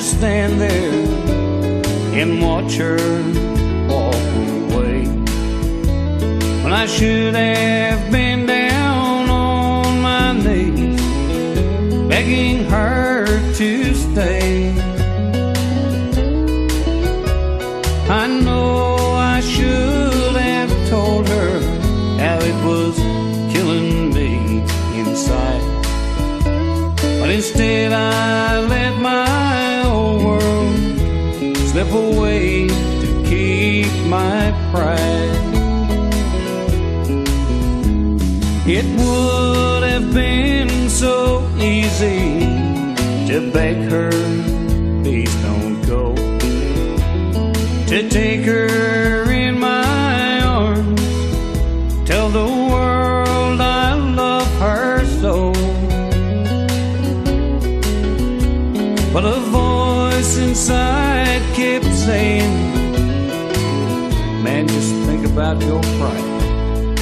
just stand there and watch her walk away. When I should have been down on my knees, begging her to stay. I know I should have told her how it was killing me inside. But instead, I let my slip away to keep my pride. It would have been so easy to beg her, please don't go. To take her in my arms, tell the world I love her so. But a voice inside kept saying, Man, just think about your pride.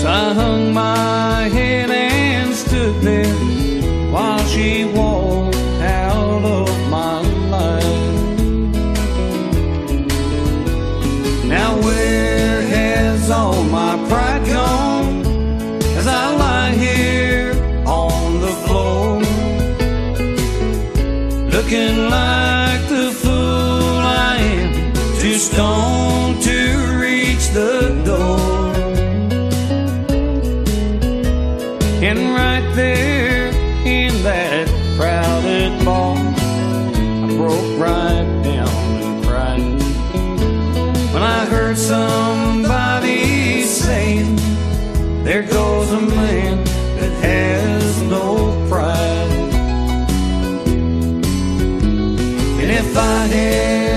So I hung my head and stood there while she walked out of my life. Now where has all my pride gone as I lie here on the floor? Looking like the fool I am, too stoned to reach the door. And right there perder.